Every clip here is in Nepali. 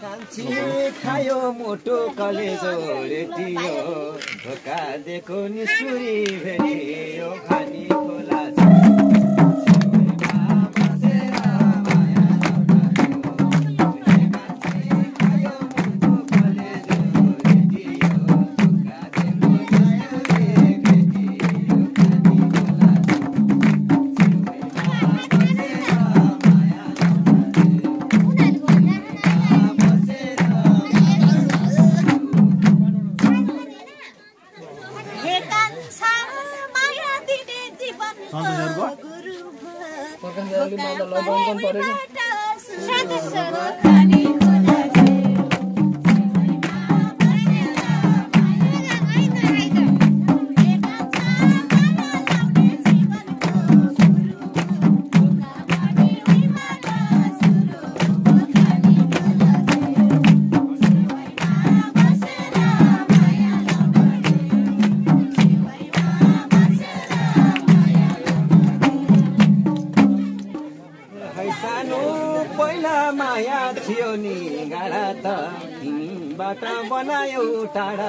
कान्छी खायो मोटो कलेजो रेटियो। ढोका दिएको निस्कुरी भेटियो। खानी खोला ತಾಳ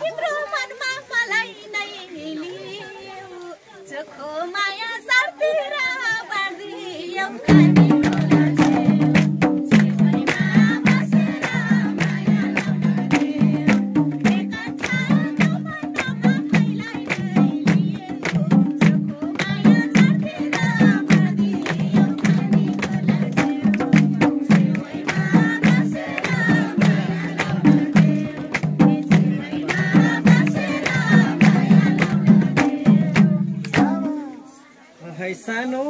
तिम्रो मनमा मलाई नै माया सर्तिर सानो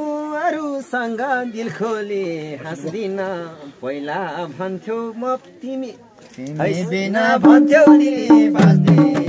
अरूसँग दिल खोले हाँस्दिन। पहिला भन्थ्यो म तिमी। बिना भन्थ्यौ नि बाँच्दिन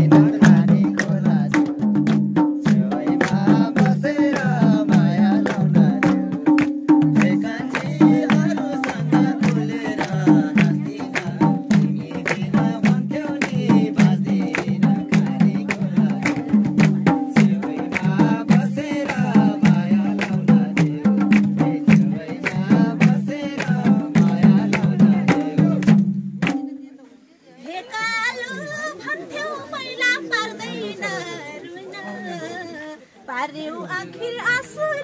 i don't know i feel i feel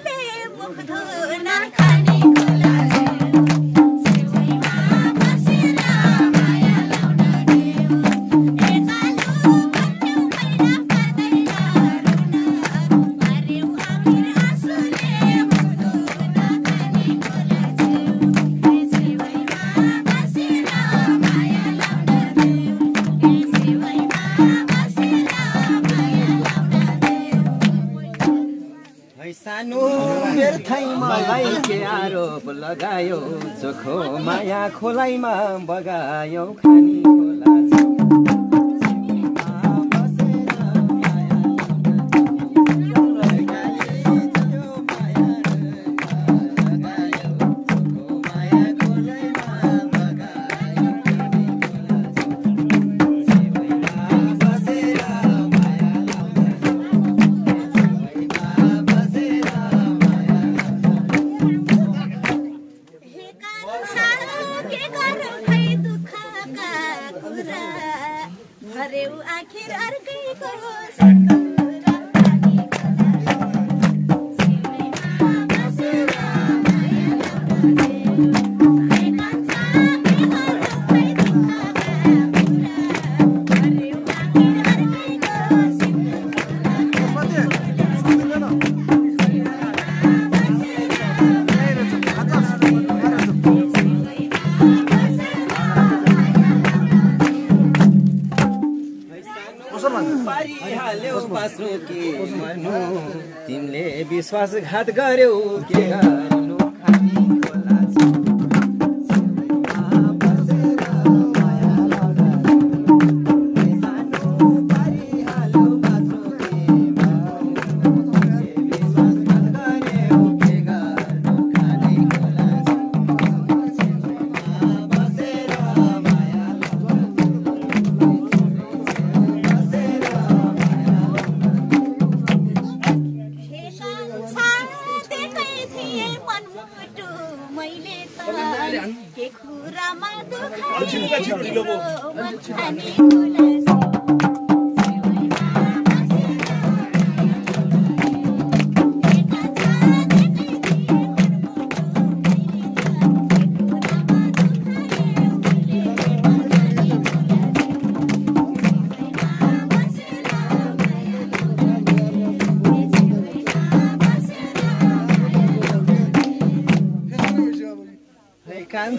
मलाई के आरोप लगायो चोखो माया खोलाइमा बगायो खानी तिमीले विश्वासघात गर्यौ के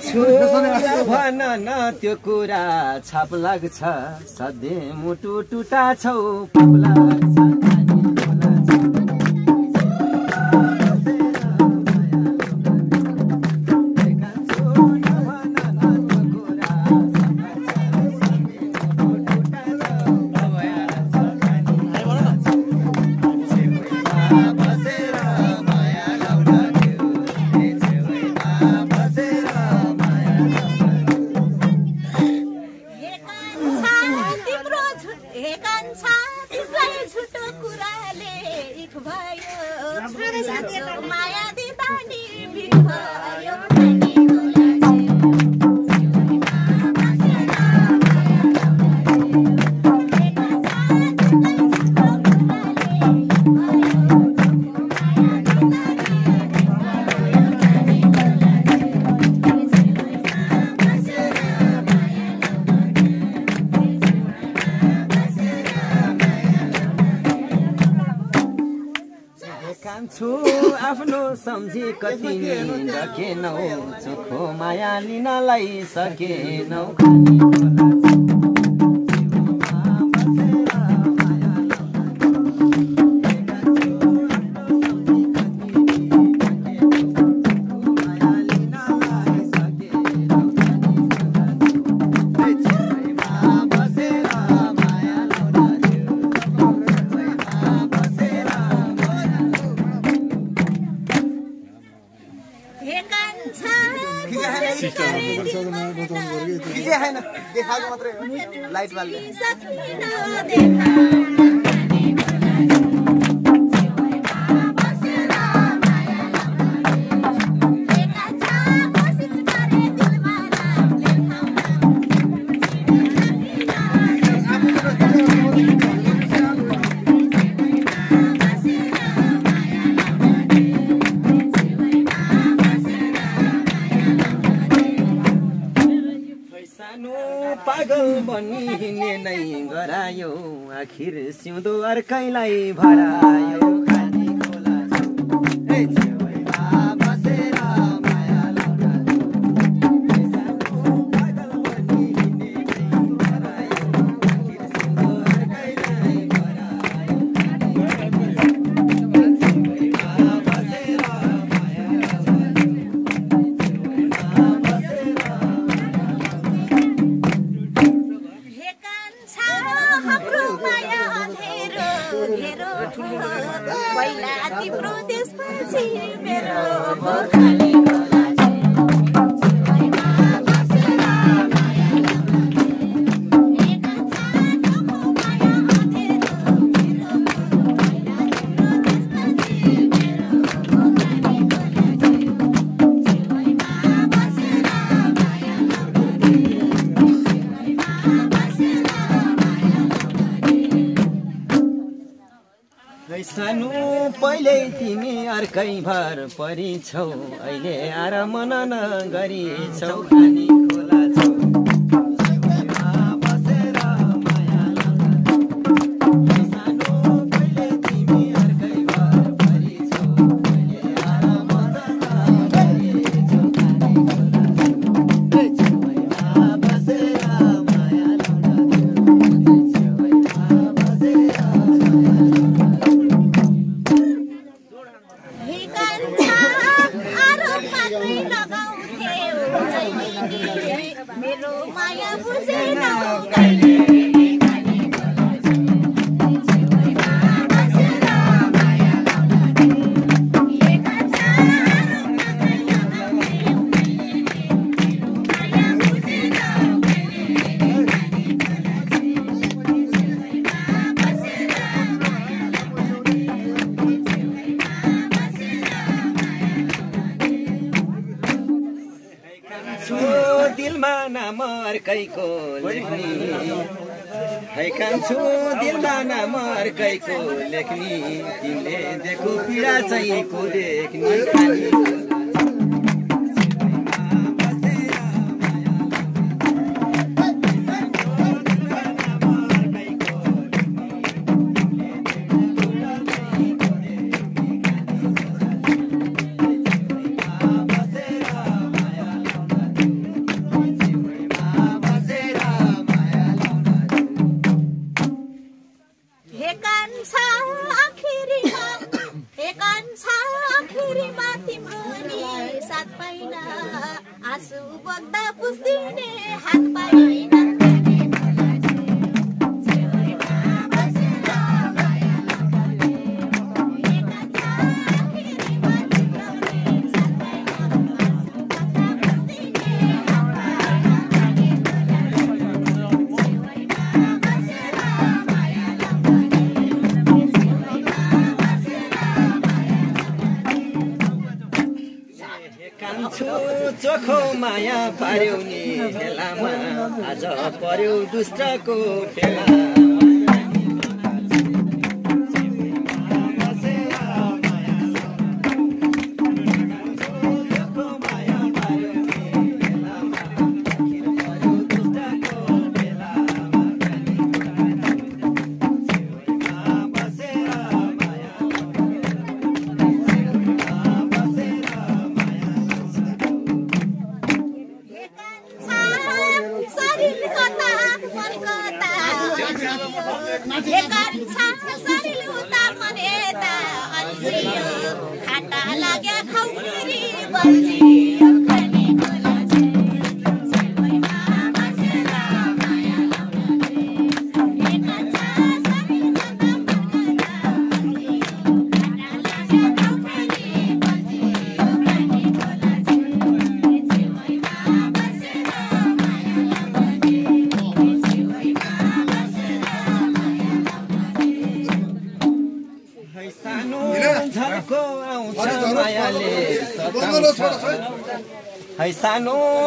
छु भन न त्यो कुरा छाप लाग्छ। सधैँ मुटु टुटा छौ पाप 妈呀！弟弟 कान्छु आफ्नो सम्झी कति सकेनौ चोखो माया लिनलाई सकेनौ। देखाएको मात्रै हो। नि लाइट बाल्ने कसकैलाई भाडा पहिला तिम्रो त्यसपछि मेरो सानो पहिले तिमी अर्कै भर परिछौ। अहिले आराम गरी छौ खाली खोला छौ। अर्कैको लेखनी। है कान्छु दिलदाना म अर्कैको लेख्ने। तिमीले देखो पीडा चाहिँ को लेख्ने। कान्छ आखिरीमा हे कान्छ आखिरीमा तिम्रो साथ पाइन आँसु बग्दा पुस्दिने हात पाइन माया पार्यौ नि बेलामा आज पर्यो दुष्टको खेला। Balaji. है सानो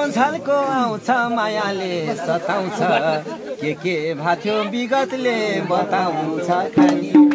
झल्को आउँछ मायाले सताउँछ। के के भएको विगतले बताउँछ खाली।